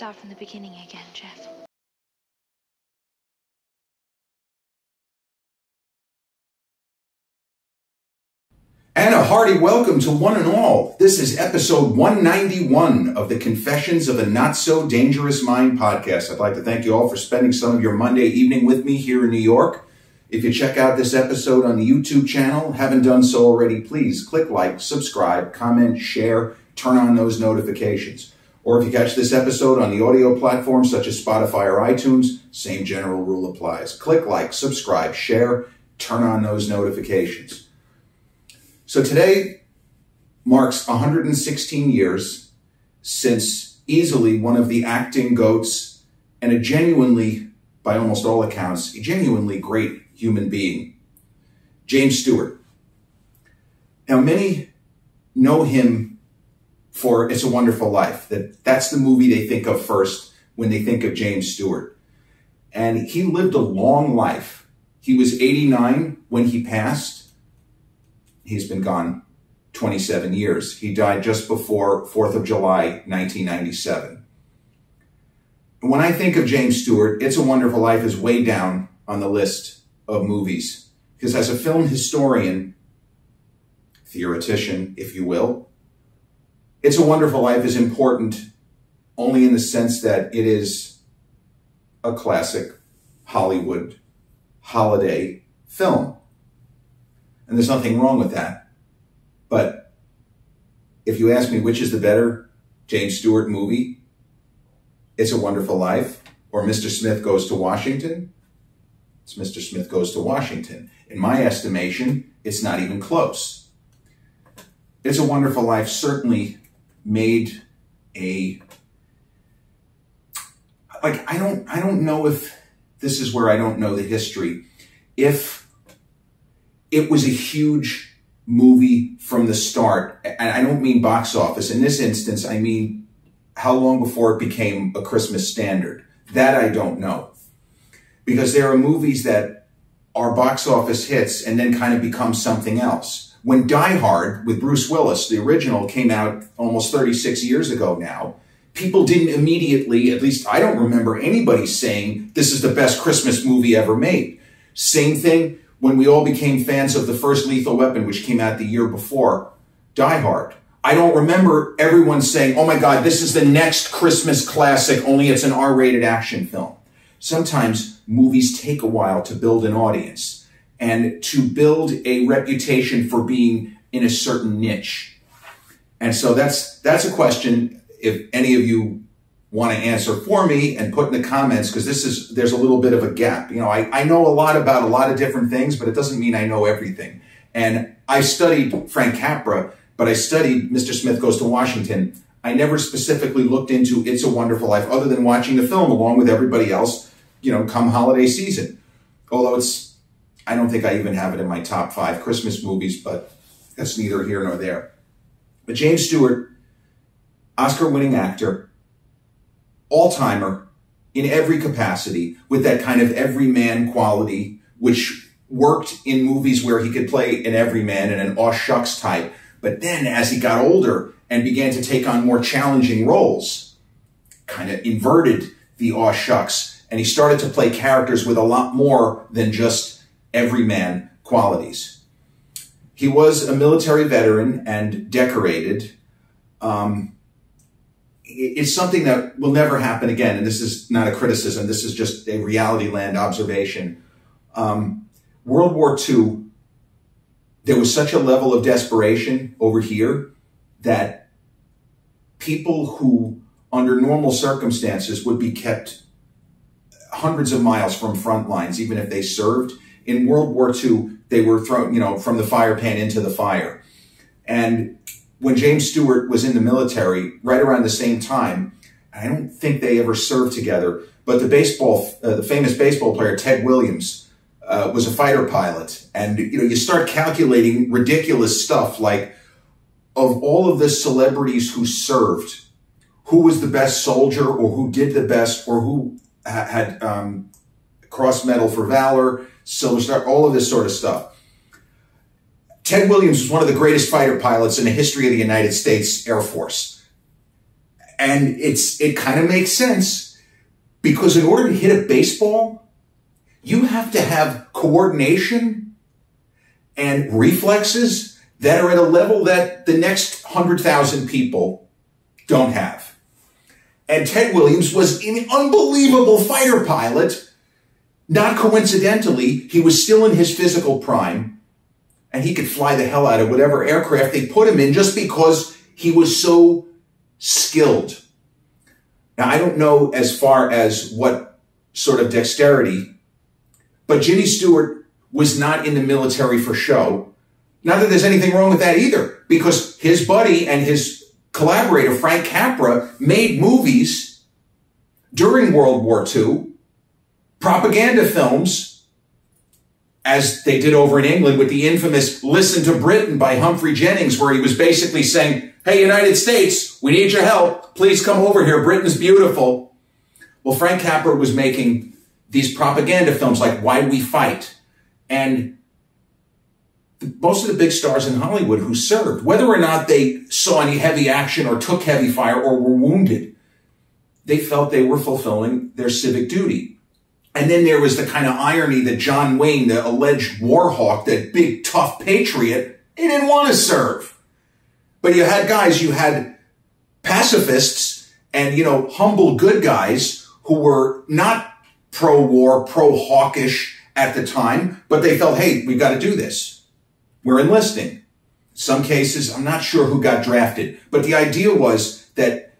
Start from the beginning again, Jeff. And a hearty welcome to one and all. This is episode 191 of the Confessions of a Not So Dangerous Mind podcast. I'd like to thank you all for spending some of your Monday evening with me here in New York. If you check out this episode on the YouTube channel, haven't done so already, please click like, subscribe, comment, share, turn on those notifications. Or if you catch this episode on the audio platforms such as Spotify or iTunes, same general rule applies. Click like, subscribe, share, turn on those notifications. So today marks 116 years since easily one of the acting goats and a genuinely, by almost all accounts, a genuinely great human being, James Stewart. Now, many know him for It's a Wonderful Life. That that's the movie they think of first when they think of James Stewart. And he lived a long life. He was 89 when he passed he's been gone 27 years. He died just before 4th of July, 1997. When I think of James Stewart, It's a Wonderful Life is way down on the list of movies. Because as a film historian, theoretician, if you will, It's a Wonderful Life is important only in the sense that it is a classic Hollywood holiday film. And there's nothing wrong with that. But if you ask me which is the better James Stewart movie, It's a Wonderful Life or Mr. Smith Goes to Washington, it's Mr. Smith Goes to Washington. In my estimation, it's not even close. It's a Wonderful Life certainly made a like I don't I don't know if this is where I don't know the history. If it was a huge movie from the start. And I don't mean box office. In this instance, I mean how long before it became a Christmas standard. That I don't know. Because there are movies that are box office hits and then kind of become something else. When Die Hard with Bruce Willis, the original, came out almost 36 years ago now, people didn't immediately, at least I don't remember anybody saying, this is the best Christmas movie ever made. Same thing when we all became fans of the first Lethal Weapon, which came out the year before, Die Hard. I don't remember everyone saying, oh my God, this is the next Christmas classic, only it's an R-rated action film. Sometimes movies take a while to build an audience and to build a reputation for being in a certain niche. And so that's, that's a question. If any of you want to answer for me and put in the comments because this is there's a little bit of a gap. You know, I, I know a lot about a lot of different things, but it doesn't mean I know everything. And I studied Frank Capra, but I studied Mr. Smith Goes to Washington. I never specifically looked into It's a Wonderful Life other than watching the film along with everybody else, you know, come holiday season. Although it's, I don't think I even have it in my top five Christmas movies, but that's neither here nor there. But James Stewart, Oscar winning actor, all timer in every capacity with that kind of everyman quality, which worked in movies where he could play an everyman and an aw shucks type. But then as he got older and began to take on more challenging roles, kind of inverted the aw shucks and he started to play characters with a lot more than just everyman qualities. He was a military veteran and decorated. Um, it's something that will never happen again. And this is not a criticism. This is just a reality land observation. Um, World War II, there was such a level of desperation over here that people who, under normal circumstances, would be kept hundreds of miles from front lines, even if they served. In World War II, they were thrown, you know, from the fire pan into the fire. And when James Stewart was in the military, right around the same time, I don't think they ever served together, but the baseball, uh, the famous baseball player Ted Williams uh, was a fighter pilot, and you know you start calculating ridiculous stuff like of all of the celebrities who served, who was the best soldier, or who did the best, or who ha had um, cross medal for valor, silver star, all of this sort of stuff. Ted Williams was one of the greatest fighter pilots in the history of the United States Air Force. And it's, it kind of makes sense because in order to hit a baseball, you have to have coordination and reflexes that are at a level that the next 100,000 people don't have. And Ted Williams was an unbelievable fighter pilot. Not coincidentally, he was still in his physical prime and he could fly the hell out of whatever aircraft they put him in just because he was so skilled. Now, I don't know as far as what sort of dexterity, but Jimmy Stewart was not in the military for show. Not that there's anything wrong with that either, because his buddy and his collaborator, Frank Capra, made movies during World War II, propaganda films, as they did over in England with the infamous Listen to Britain by Humphrey Jennings, where he was basically saying, Hey, United States, we need your help. Please come over here. Britain's beautiful. Well, Frank Capra was making these propaganda films like Why We Fight. And most of the big stars in Hollywood who served, whether or not they saw any heavy action or took heavy fire or were wounded, they felt they were fulfilling their civic duty. And then there was the kind of irony that John Wayne, the alleged war hawk, that big tough patriot, he didn't want to serve. But you had guys, you had pacifists and, you know, humble good guys who were not pro-war, pro-hawkish at the time, but they felt, hey, we've got to do this. We're enlisting. Some cases, I'm not sure who got drafted, but the idea was that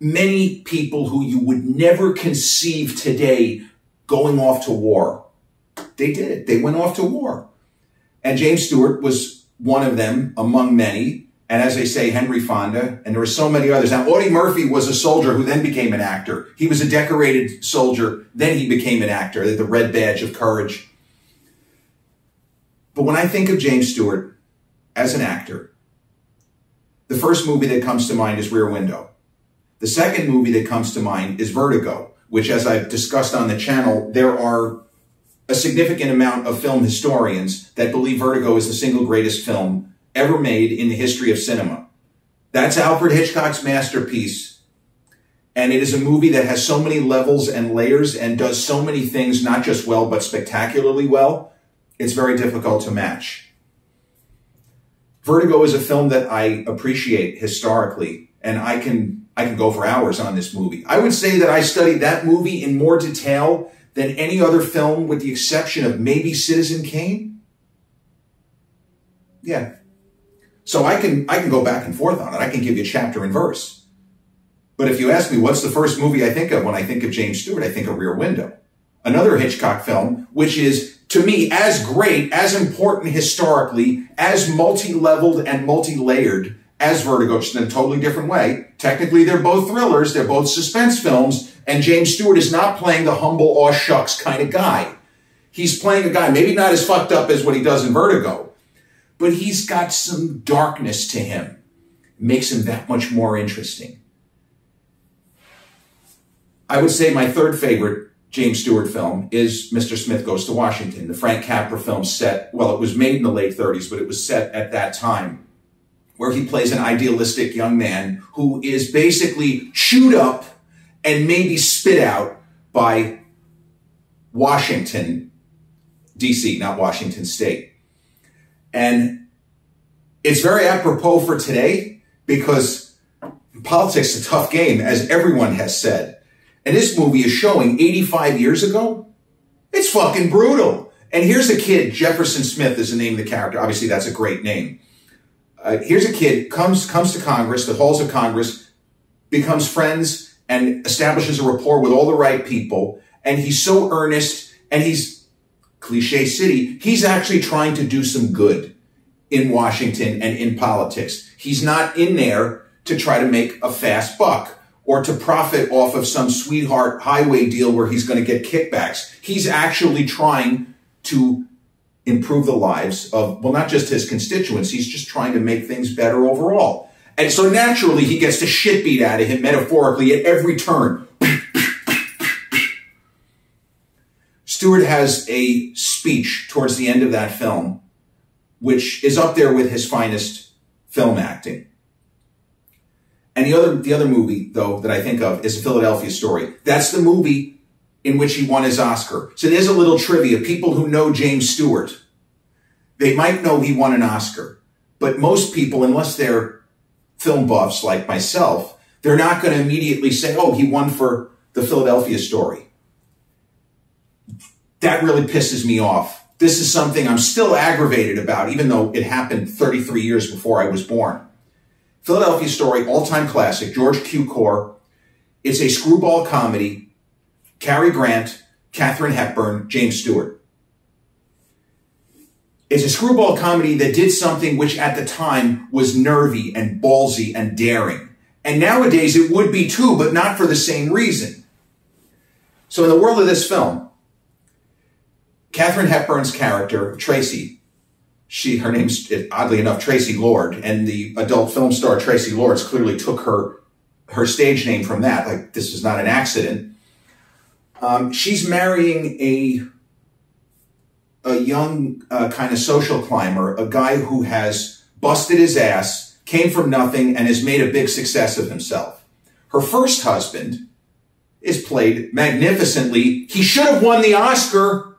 many people who you would never conceive today going off to war, they did. They went off to war. And James Stewart was one of them among many. And as I say, Henry Fonda, and there were so many others. Now, Audie Murphy was a soldier who then became an actor. He was a decorated soldier, then he became an actor, the Red Badge of Courage. But when I think of James Stewart as an actor, the first movie that comes to mind is Rear Window. The second movie that comes to mind is Vertigo, which as I've discussed on the channel, there are a significant amount of film historians that believe Vertigo is the single greatest film ever made in the history of cinema. That's Alfred Hitchcock's masterpiece. And it is a movie that has so many levels and layers and does so many things, not just well, but spectacularly well. It's very difficult to match. Vertigo is a film that I appreciate historically, and I can, I can go for hours on this movie. I would say that I studied that movie in more detail than any other film with the exception of maybe Citizen Kane. Yeah, so I can, I can go back and forth on it. I can give you chapter and verse. But if you ask me what's the first movie I think of when I think of James Stewart, I think of Rear Window. Another Hitchcock film, which is to me as great, as important historically, as multi-leveled and multi-layered as Vertigo, just in a totally different way. Technically, they're both thrillers. They're both suspense films. And James Stewart is not playing the humble, aw shucks kind of guy. He's playing a guy, maybe not as fucked up as what he does in Vertigo, but he's got some darkness to him. It Makes him that much more interesting. I would say my third favorite James Stewart film is Mr. Smith Goes to Washington, the Frank Capra film set, well, it was made in the late 30s, but it was set at that time, where he plays an idealistic young man who is basically chewed up and maybe spit out by Washington, D.C., not Washington State. And it's very apropos for today because politics is a tough game, as everyone has said. And this movie is showing 85 years ago. It's fucking brutal. And here's a kid, Jefferson Smith is the name of the character. Obviously, that's a great name. Uh, here's a kid, comes, comes to Congress, the halls of Congress, becomes friends and establishes a rapport with all the right people. And he's so earnest and he's cliche city, he's actually trying to do some good in Washington and in politics. He's not in there to try to make a fast buck or to profit off of some sweetheart highway deal where he's going to get kickbacks. He's actually trying to improve the lives of, well, not just his constituents. He's just trying to make things better overall. And so naturally, he gets the shit beat out of him metaphorically at every turn. Stewart has a speech towards the end of that film, which is up there with his finest film acting. And the other, the other movie, though, that I think of is Philadelphia story. That's the movie in which he won his Oscar. So there's a little trivia. People who know James Stewart, they might know he won an Oscar. But most people, unless they're film buffs like myself, they're not going to immediately say, oh, he won for the Philadelphia story. That really pisses me off. This is something I'm still aggravated about, even though it happened 33 years before I was born. Philadelphia Story, all-time classic, George Cukor. It's a screwball comedy. Cary Grant, Katharine Hepburn, James Stewart. It's a screwball comedy that did something which at the time was nervy and ballsy and daring. And nowadays it would be too, but not for the same reason. So in the world of this film, Katharine Hepburn's character, Tracy, she, her name's oddly enough Tracy Lord, and the adult film star Traci Lords clearly took her, her stage name from that. Like this was not an accident. Um, she's marrying a, a young uh, kind of social climber, a guy who has busted his ass, came from nothing, and has made a big success of himself. Her first husband is played magnificently. He should have won the Oscar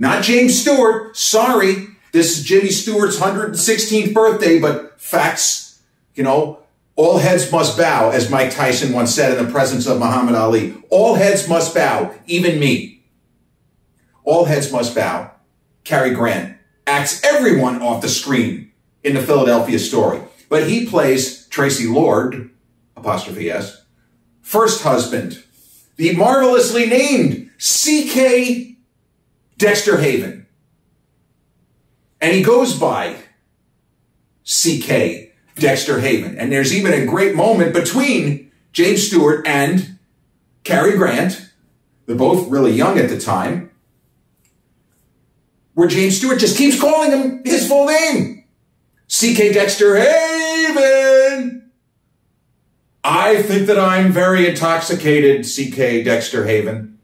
not James Stewart. Sorry. This is Jimmy Stewart's 116th birthday, but facts, you know, all heads must bow, as Mike Tyson once said in the presence of Muhammad Ali. All heads must bow, even me. All heads must bow. Cary Grant acts everyone off the screen in the Philadelphia story. But he plays Tracy Lord, apostrophe S, first husband, the marvelously named C.K. Dexter Haven. And he goes by CK Dexter Haven. And there's even a great moment between James Stewart and Cary Grant. They're both really young at the time. Where James Stewart just keeps calling him his full name. CK Dexter Haven. I think that I'm very intoxicated, CK Dexter Haven.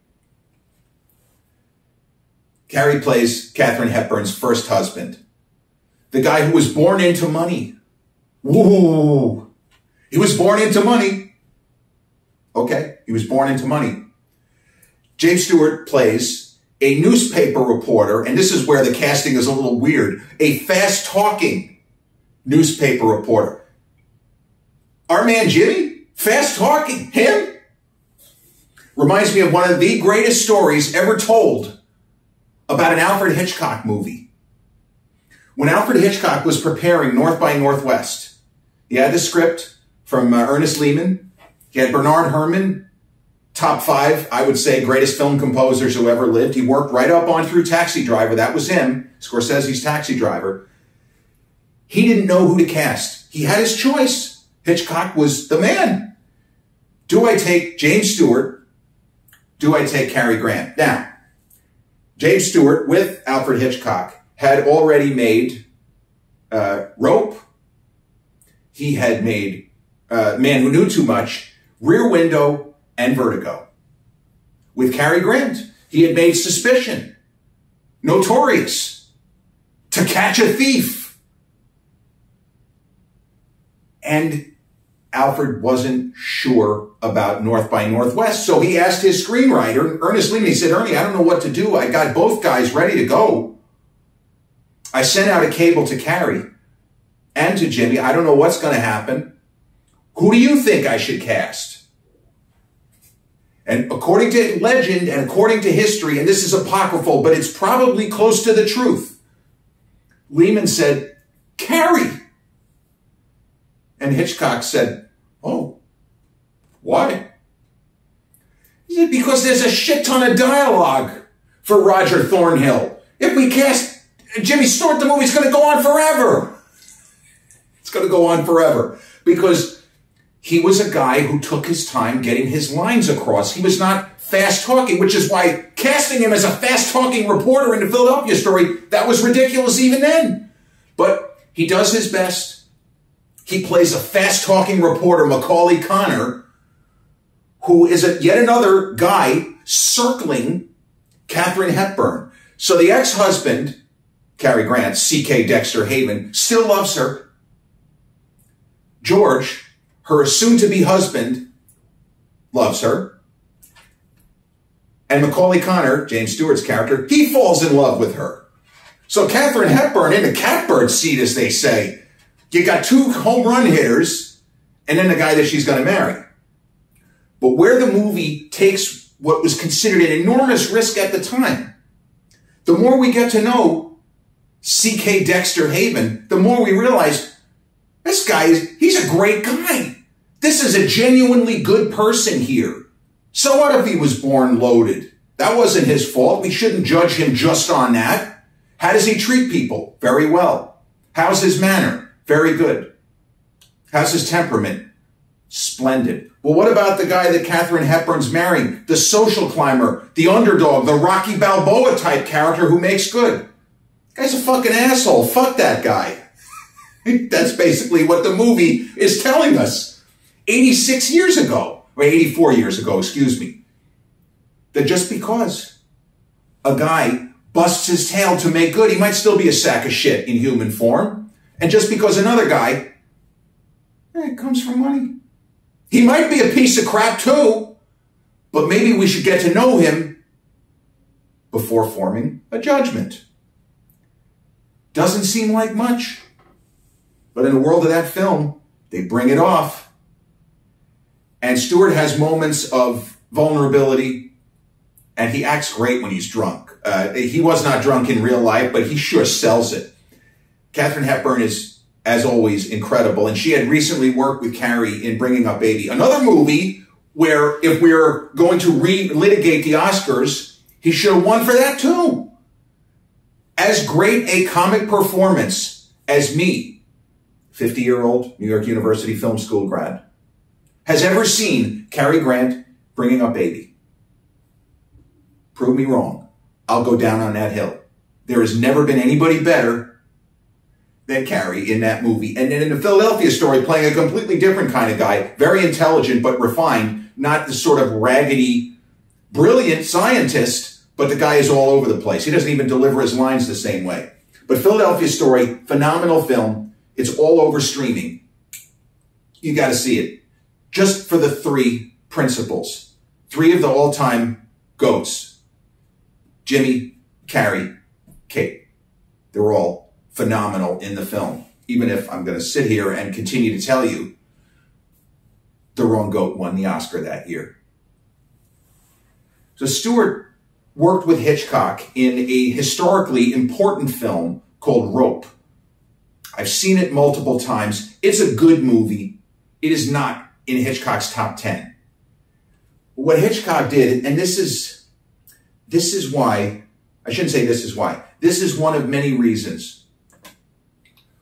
Cary plays Katharine Hepburn's first husband, the guy who was born into money. Woo! He was born into money. Okay, he was born into money. James Stewart plays a newspaper reporter, and this is where the casting is a little weird, a fast talking newspaper reporter. Our man Jimmy, fast talking, him, reminds me of one of the greatest stories ever told about an Alfred Hitchcock movie. When Alfred Hitchcock was preparing North by Northwest, he had the script from uh, Ernest Lehman. He had Bernard Herrmann, top five, I would say, greatest film composers who ever lived. He worked right up on through Taxi Driver. That was him. Scorsese's Taxi Driver. He didn't know who to cast. He had his choice. Hitchcock was the man. Do I take James Stewart? Do I take Cary Grant? Now, James Stewart with Alfred Hitchcock had already made uh, Rope. He had made uh, Man Who Knew Too Much, Rear Window, and Vertigo. With Cary Grant, he had made Suspicion, Notorious, To Catch a Thief. And Alfred wasn't sure about North by Northwest. So he asked his screenwriter, Ernest Lehman, he said, Ernie, I don't know what to do. I got both guys ready to go. I sent out a cable to Cary and to Jimmy. I don't know what's going to happen. Who do you think I should cast? And according to legend and according to history, and this is apocryphal, but it's probably close to the truth, Lehman said, Cary. And Hitchcock said, Oh, why? Because there's a shit ton of dialogue for Roger Thornhill. If we cast Jimmy Stewart, the movie's going to go on forever. It's going to go on forever because he was a guy who took his time getting his lines across. He was not fast talking, which is why casting him as a fast talking reporter in the Philadelphia story, that was ridiculous even then. But he does his best. He plays a fast talking reporter, Macaulay Connor, who is a, yet another guy circling Katharine Hepburn. So the ex-husband, Cary Grant, C.K. Dexter Haven, still loves her. George, her soon to be husband loves her. And Macaulay Connor, James Stewart's character, he falls in love with her. So Katharine Hepburn in the catbird seat, as they say. You got two home run hitters and then the guy that she's going to marry. But where the movie takes what was considered an enormous risk at the time, the more we get to know C.K. Dexter Haven, the more we realize this guy is, he's a great guy. This is a genuinely good person here. So what if he was born loaded? That wasn't his fault. We shouldn't judge him just on that. How does he treat people? Very well. How's his manner? Very good. How's his temperament? Splendid. Well, what about the guy that Katharine Hepburn's marrying? The social climber, the underdog, the Rocky Balboa type character who makes good. Guy's a fucking asshole. Fuck that guy. That's basically what the movie is telling us. 86 years ago, or 84 years ago, excuse me. That just because a guy busts his tail to make good, he might still be a sack of shit in human form. And just because another guy, eh, it comes from money. He might be a piece of crap too, but maybe we should get to know him before forming a judgment. Doesn't seem like much, but in the world of that film, they bring it off. And Stewart has moments of vulnerability, and he acts great when he's drunk. Uh, he was not drunk in real life, but he sure sells it. Katharine Hepburn is, as always, incredible, and she had recently worked with Cary in Bringing Up Baby, another movie where if we're going to re-litigate the Oscars, he should have won for that too. As great a comic performance as me, 50-year-old New York University Film School grad, has ever seen Cary Grant bringing up baby. Prove me wrong. I'll go down on that hill. There has never been anybody better than Cary in that movie. And then in the Philadelphia story, playing a completely different kind of guy, very intelligent but refined, not the sort of raggedy, brilliant scientist, but the guy is all over the place. He doesn't even deliver his lines the same way. But Philadelphia story, phenomenal film. It's all over streaming. You got to see it. Just for the three principles. Three of the all-time goats. Jimmy, Cary, Kate. They're all phenomenal in the film. Even if I'm going to sit here and continue to tell you the wrong goat won the Oscar that year. So Stewart worked with Hitchcock in a historically important film called Rope. I've seen it multiple times. It's a good movie. It is not in Hitchcock's top 10. What Hitchcock did, and this is, this is why, I shouldn't say this is why, this is one of many reasons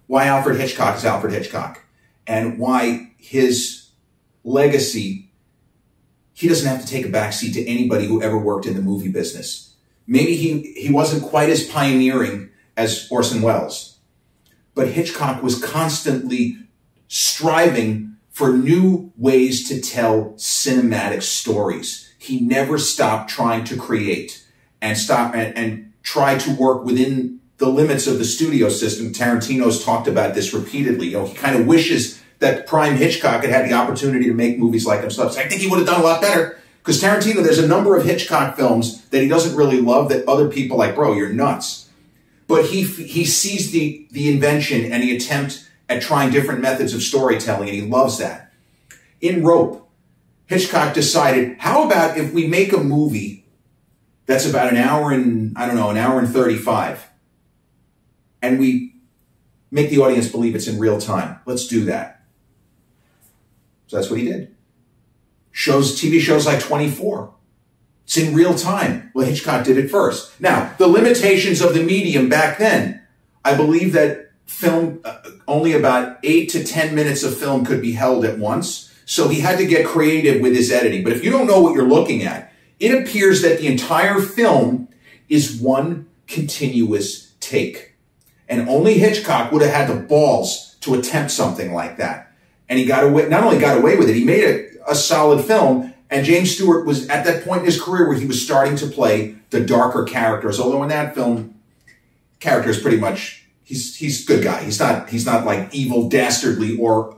why Alfred Hitchcock is Alfred Hitchcock and why his legacy, he doesn't have to take a backseat to anybody who ever worked in the movie business. Maybe he, he wasn't quite as pioneering as Orson Welles, but Hitchcock was constantly striving for new ways to tell cinematic stories. He never stopped trying to create and stop and, and try to work within the limits of the studio system. Tarantino's talked about this repeatedly. You know, he kind of wishes that Prime Hitchcock had had the opportunity to make movies like himself. So I think he would have done a lot better. Because Tarantino, there's a number of Hitchcock films that he doesn't really love that other people like, bro, you're nuts. But he he sees the the invention and the attempt at trying different methods of storytelling, and he loves that. In Rope, Hitchcock decided, how about if we make a movie that's about an hour and, I don't know, an hour and 35, and we make the audience believe it's in real time. Let's do that. So that's what he did. Shows, TV shows like 24. It's in real time. Well, Hitchcock did it first. Now, the limitations of the medium back then, I believe that film, uh, only about eight to 10 minutes of film could be held at once. So he had to get creative with his editing. But if you don't know what you're looking at, it appears that the entire film is one continuous take. And only Hitchcock would have had the balls to attempt something like that. And he got away, not only got away with it, he made a, a solid film. And James Stewart was at that point in his career where he was starting to play the darker characters. Although in that film, character is pretty much, he's, he's good guy. He's not, he's not like evil, dastardly, or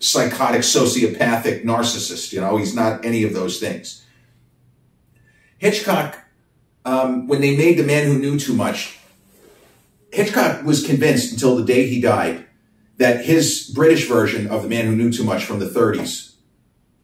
psychotic, sociopathic narcissist. You know, he's not any of those things. Hitchcock, um, when they made The Man Who Knew Too Much, Hitchcock was convinced until the day he died that his British version of The Man Who Knew Too Much from the 30s,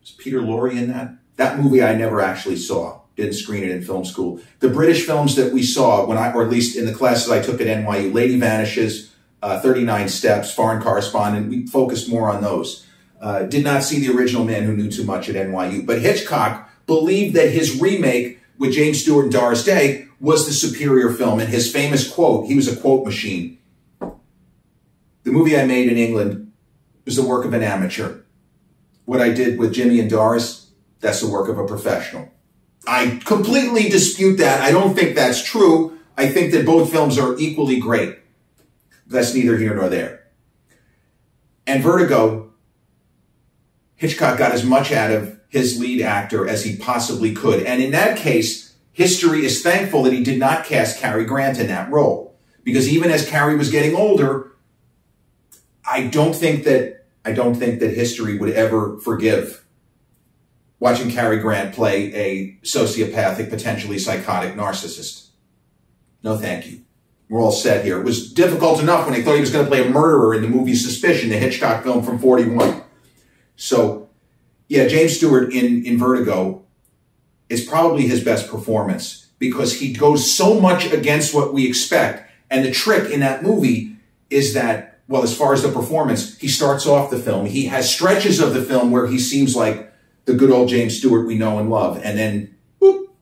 was Peter Lorre in that? That movie I never actually saw. Didn't screen it in film school. The British films that we saw when I, or at least in the classes I took at NYU, Lady Vanishes, uh, 39 Steps, Foreign Correspondent, we focused more on those. Uh, did not see the original Man Who Knew Too Much at NYU. But Hitchcock believed that his remake with James Stewart and Doris Day was the superior film. And his famous quote, he was a quote machine. The movie I made in England was the work of an amateur. What I did with Jimmy and Doris, that's the work of a professional. I completely dispute that. I don't think that's true. I think that both films are equally great. That's neither here nor there. And Vertigo, Hitchcock got as much out of his lead actor as he possibly could. And in that case, history is thankful that he did not cast Cary Grant in that role. Because even as Cary was getting older, I don't think that I don't think that history would ever forgive watching Cary Grant play a sociopathic, potentially psychotic narcissist. No, thank you. We're all set here. It was difficult enough when they thought he was going to play a murderer in the movie Suspicion, the Hitchcock film from 41. So, yeah, James Stewart in, in Vertigo is probably his best performance because he goes so much against what we expect. And the trick in that movie is that, well, as far as the performance, he starts off the film. He has stretches of the film where he seems like the good old James Stewart we know and love, and then whoop,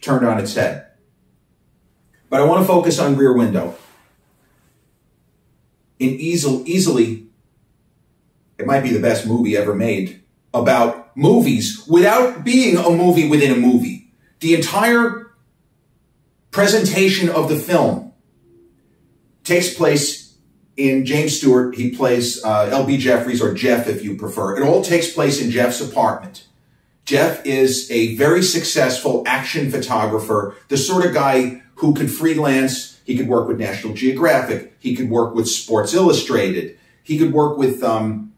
turned on its head. But I want to focus on Rear Window. In easily, it might be the best movie ever made about movies without being a movie within a movie. The entire presentation of the film takes place in James Stewart. He plays uh, L.B. Jefferies, or Jeff if you prefer. It all takes place in Jeff's apartment. Jeff is a very successful action photographer, the sort of guy who could freelance. He could work with National Geographic. He could work with Sports Illustrated. He could work with um,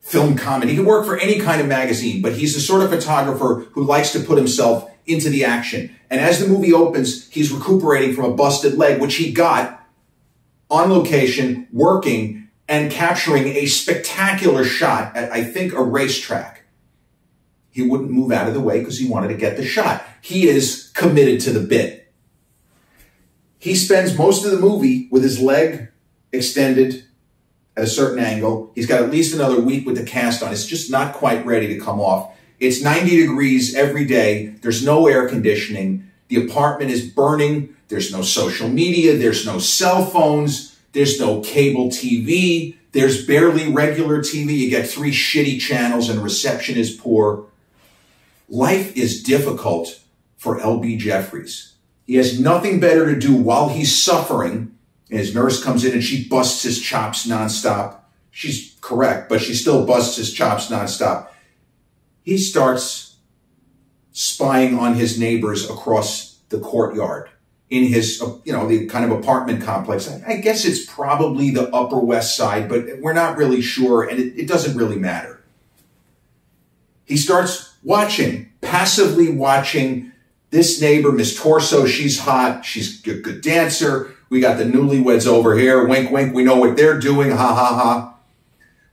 Film Comment. He could work for any kind of magazine, but he's the sort of photographer who likes to put himself into the action. And as the movie opens, he's recuperating from a busted leg, which he got on location, working and capturing a spectacular shot at, I think, a racetrack. He wouldn't move out of the way because he wanted to get the shot. He is committed to the bit. He spends most of the movie with his leg extended at a certain angle. He's got at least another week with the cast on. It's just not quite ready to come off. It's 90 degrees every day. There's no air conditioning. The apartment is burning. There's no social media. There's no cell phones. There's no cable TV. There's barely regular TV. You get three shitty channels and reception is poor. Life is difficult for LB Jefferies. He has nothing better to do while he's suffering. And his nurse comes in and she busts his chops nonstop. She's correct, but she still busts his chops nonstop. He starts spying on his neighbors across the courtyard in his, you know, the kind of apartment complex. I guess it's probably the Upper West Side, but we're not really sure, and it, it doesn't really matter. He starts watching, passively watching this neighbor, Miss Torso. She's hot. She's a good dancer. We got the newlyweds over here. Wink, wink. We know what they're doing. Ha, ha, ha.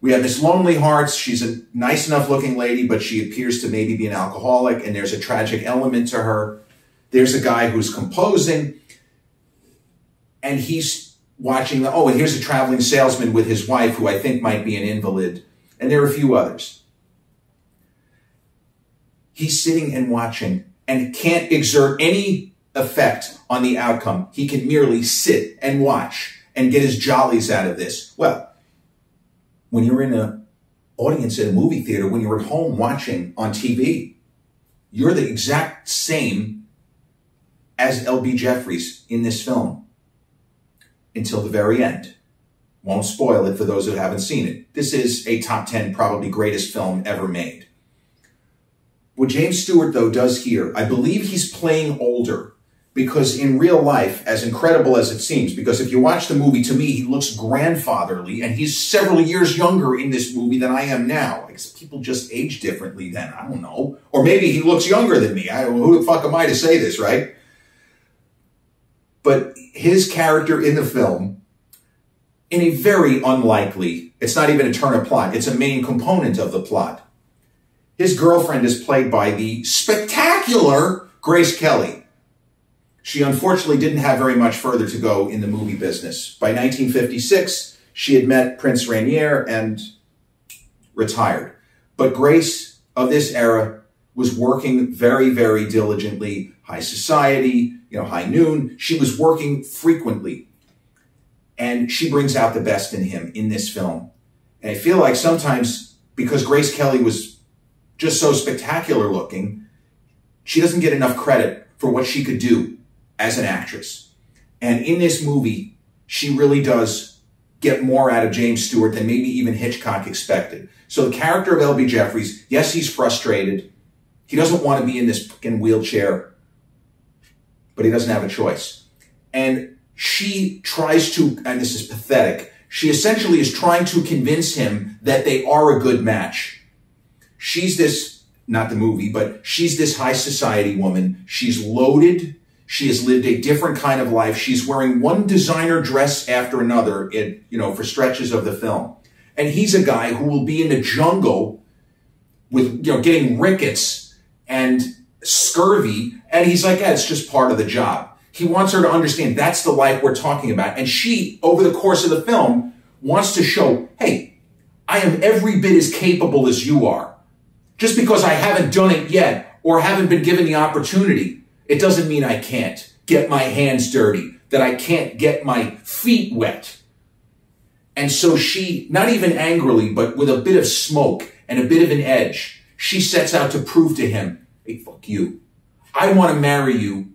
We have Miss Lonely Hearts. She's a nice enough looking lady, but she appears to maybe be an alcoholic, and there's a tragic element to her. There's a guy who's composing, and he's watching the, oh, and here's a traveling salesman with his wife, who I think might be an invalid, and there are a few others. He's sitting and watching and can't exert any effect on the outcome. He can merely sit and watch and get his jollies out of this. Well, when you're in an audience at a movie theater, when you're at home watching on TV, you're the exact same as L.B. Jefferies in this film until the very end. Won't spoil it for those who haven't seen it. This is a top 10 probably greatest film ever made. What James Stewart, though, does here, I believe he's playing older because in real life, as incredible as it seems, because if you watch the movie, to me, he looks grandfatherly, and he's several years younger in this movie than I am now. Because people just age differently then. I don't know. Or maybe he looks younger than me. I who the fuck am I to say this, right? But his character in the film, in a very unlikely, it's not even a turn of plot, it's a main component of the plot. His girlfriend is played by the spectacular Grace Kelly. She unfortunately didn't have very much further to go in the movie business. By 1956, she had met Prince Rainier and retired. But Grace of this era was working very, very diligently. High society, you know, high noon. She was working frequently. And she brings out the best in him in this film. And I feel like sometimes because Grace Kelly was just so spectacular looking, she doesn't get enough credit for what she could do as an actress. And in this movie, she really does get more out of James Stewart than maybe even Hitchcock expected. So the character of L.B. Jefferies, yes, he's frustrated. He doesn't want to be in this fucking wheelchair, but he doesn't have a choice. And she tries to, and this is pathetic, she essentially is trying to convince him that they are a good match. She's this, not the movie, but she's this high society woman. She's loaded. She has lived a different kind of life. She's wearing one designer dress after another, in, you know, for stretches of the film. And he's a guy who will be in the jungle with, you know, getting rickets and scurvy. And he's like, yeah, it's just part of the job. He wants her to understand that's the life we're talking about. And she, over the course of the film, wants to show, hey, I am every bit as capable as you are. Just because I haven't done it yet or haven't been given the opportunity it doesn't mean I can't get my hands dirty, that I can't get my feet wet. And so she, not even angrily, but with a bit of smoke and a bit of an edge, she sets out to prove to him, hey, fuck you. I want to marry you.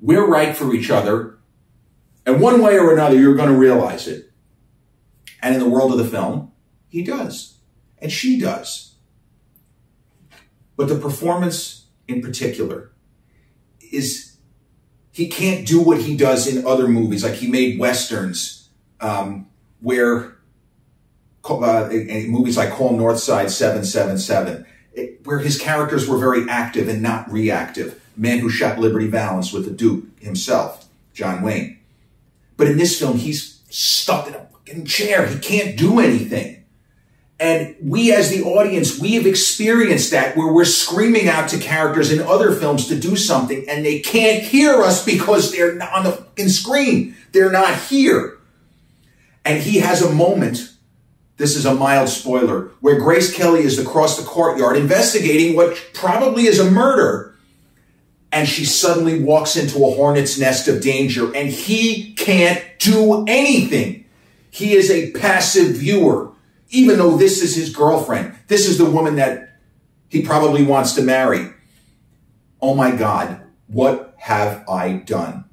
We're right for each other. And one way or another, you're going to realize it. And in the world of the film, he does. And she does. But the performance in particular is he can't do what he does in other movies. Like he made westerns um, where uh, movies like Call Northside 777, it, where his characters were very active and not reactive. Man who shot Liberty Valance with the Duke himself, John Wayne. But in this film, he's stuck in a fucking chair. He can't do anything. And we as the audience, we have experienced that where we're screaming out to characters in other films to do something and they can't hear us because they're on the fucking screen. They're not here. And he has a moment, this is a mild spoiler, where Grace Kelly is across the courtyard investigating what probably is a murder. And she suddenly walks into a hornet's nest of danger and he can't do anything. He is a passive viewer even though this is his girlfriend. This is the woman that he probably wants to marry. Oh my God, what have I done?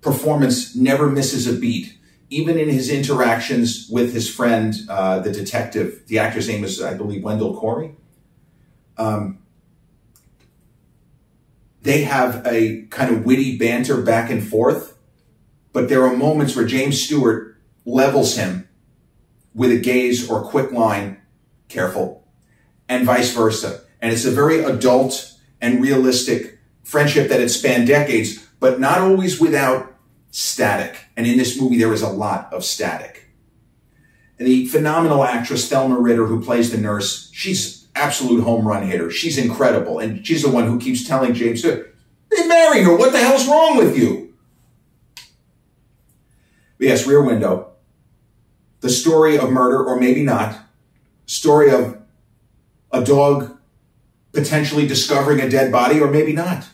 Performance never misses a beat. Even in his interactions with his friend, uh, the detective, the actor's name is, I believe, Wendell Corey. Um, they have a kind of witty banter back and forth, but there are moments where James Stewart levels him with a gaze or quick line, careful, and vice versa. And it's a very adult and realistic friendship that had spanned decades, but not always without static. And in this movie, there is a lot of static. And the phenomenal actress Thelma Ritter, who plays the nurse, she's absolute home run hitter. She's incredible. And she's the one who keeps telling James, they marrying her. What the hell's wrong with you? Yes, Rear Window the story of murder, or maybe not, story of a dog potentially discovering a dead body, or maybe not.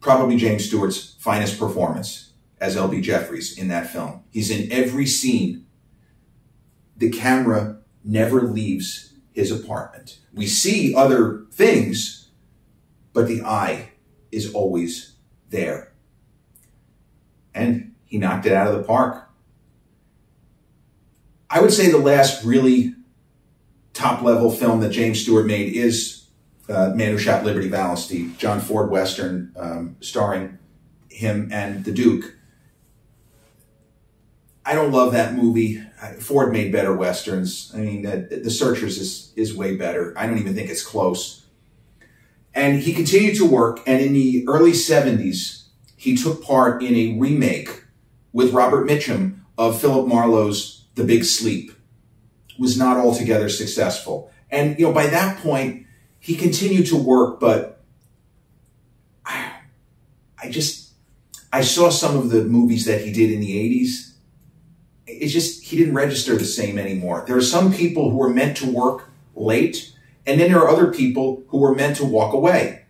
Probably James Stewart's finest performance as L.B. Jefferies in that film. He's in every scene. The camera never leaves his apartment. We see other things, but the eye is always there. And he knocked it out of the park. I would say the last really top level film that James Stewart made is uh, Man Who Shot Liberty Valance, the John Ford Western um, starring him and the Duke. I don't love that movie. Ford made better westerns. I mean, the, the Searchers is is way better. I don't even think it's close. And he continued to work, and in the early '70s, he took part in a remake with Robert Mitchum of Philip Marlowe's The Big Sleep. Was not altogether successful, and you know by that point he continued to work, but I, I just I saw some of the movies that he did in the '80s it's just he didn't register the same anymore. There are some people who were meant to work late, and then there are other people who were meant to walk away.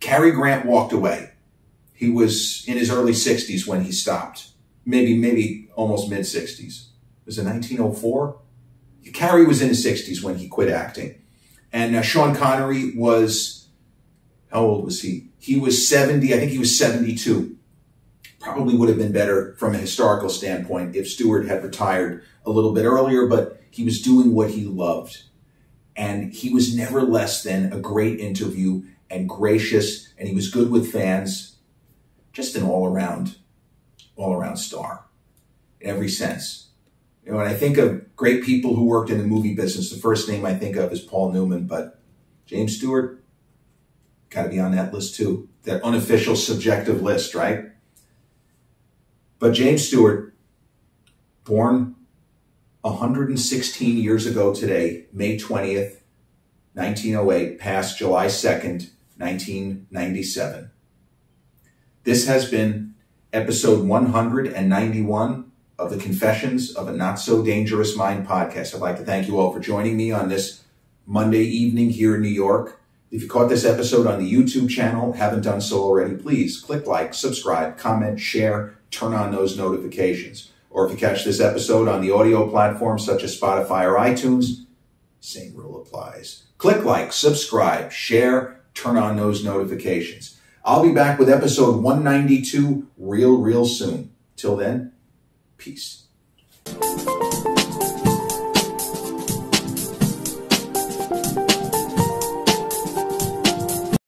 Cary Grant walked away. He was in his early 60s when he stopped. Maybe, maybe almost mid 60s. Was it 1904? Cary was in his 60s when he quit acting. And uh, Sean Connery was, how old was he? He was 70, I think he was 72 probably would have been better from a historical standpoint if Stewart had retired a little bit earlier, but he was doing what he loved. And he was never less than a great interview and gracious, and he was good with fans. Just an all around, all around star in every sense. You know, when I think of great people who worked in the movie business, the first name I think of is Paul Newman, but James Stewart, got to be on that list too. That unofficial subjective list, right? But James Stewart, born 116 years ago today, May 20th, 1908, passed July 2nd, 1997. This has been episode 191 of the Confessions of a Not So Dangerous Mind podcast. I'd like to thank you all for joining me on this Monday evening here in New York. If you caught this episode on the YouTube channel, haven't done so already, please click like, subscribe, comment, share, turn on those notifications. Or if you catch this episode on the audio platforms such as Spotify or iTunes, same rule applies. Click like, subscribe, share, turn on those notifications. I'll be back with episode 192 real, real soon. Till then, peace.